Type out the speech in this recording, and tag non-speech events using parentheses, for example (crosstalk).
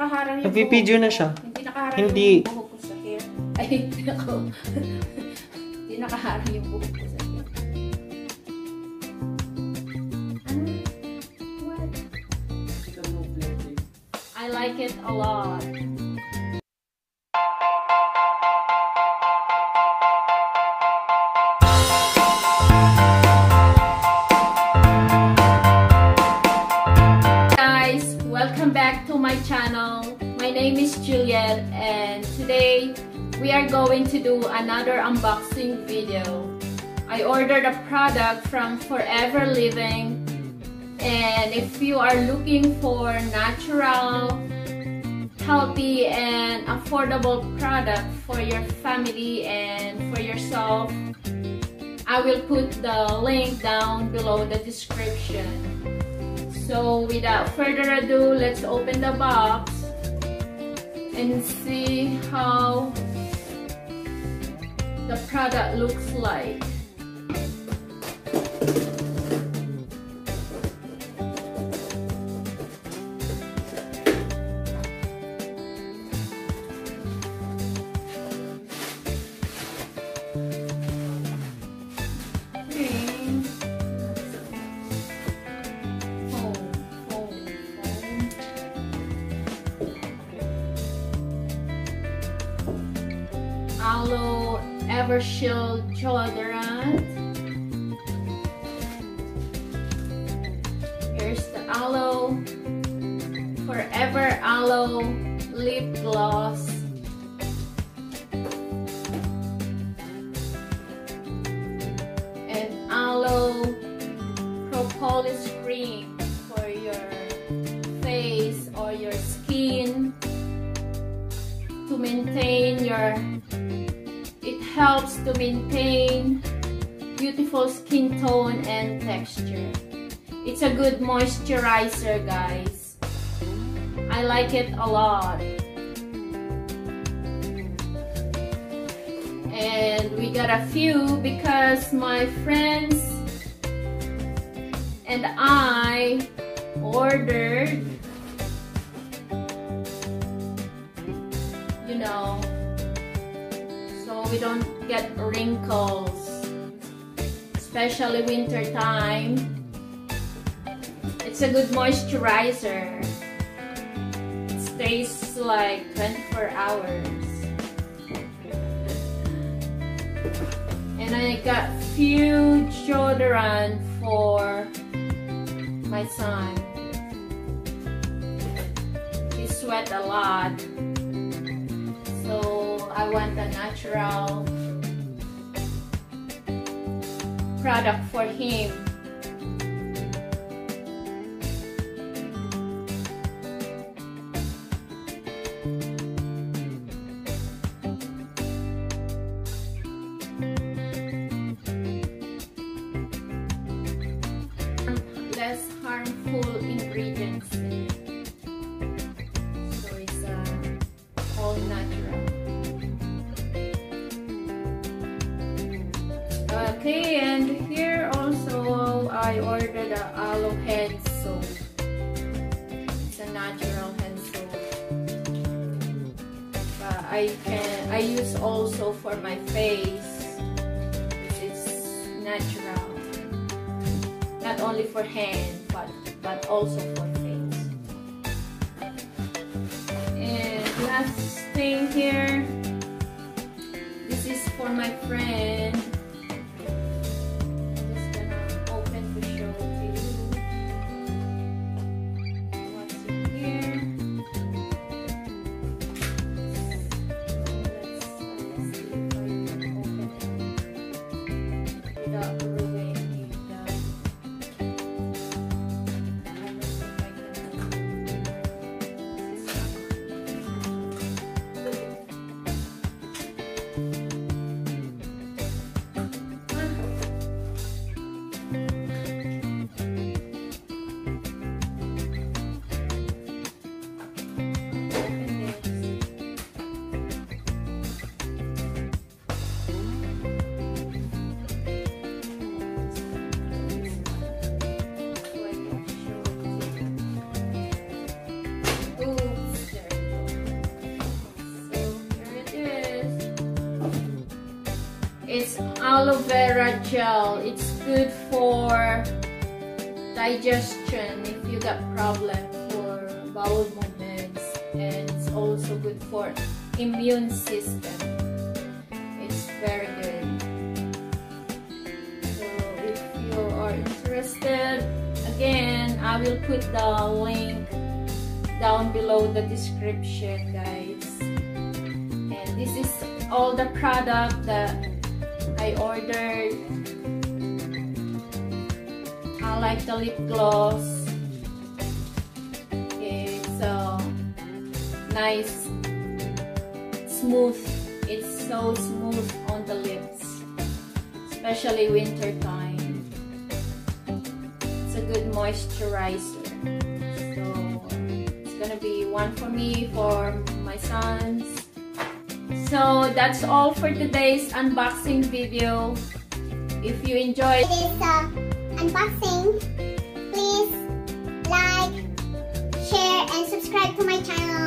nakaharang yung Nagpipideo buhok na siya. Hindi nakaharang Hindi. yung buhok ko sa hair. Ay, hindi ako. (laughs) hindi nakaharang yung buhok ko sa hair. Ano? What? I like it a lot. My channel. My name is Juliet and today we are going to do another unboxing video. I ordered a product from Forever Living and if you are looking for natural healthy and affordable product for your family and for yourself I will put the link down below the description so without further ado, let's open the box and see how the product looks like. Aloe Evershield deodorant. Here's the aloe Forever Aloe lip gloss. And aloe propolis cream for your face or your skin to maintain your helps to maintain beautiful skin tone and texture. It's a good moisturizer guys. I like it a lot. And we got a few because my friends and I ordered you know we don't get wrinkles especially winter time it's a good moisturizer it stays like 24 hours and I got few deodorant for my son. He sweat a lot. Want a natural product for him. less harmful Okay, and here also I ordered a aloe hand soap. It's a natural hand soap. I can I use also for my face. It's natural not only for hand but but also for face and last thing here this is for my friend It's aloe vera gel. It's good for digestion if you got problem for bowel movements and it's also good for immune system. It's very good. So if you are interested, again, I will put the link down below the description guys. And this is all the product that I ordered. I like the lip gloss. It's uh, nice, smooth. It's so smooth on the lips, especially winter time. It's a good moisturizer. So it's gonna be one for me, for my sons, so that's all for today's unboxing video. If you enjoyed this uh, unboxing, please like, share, and subscribe to my channel.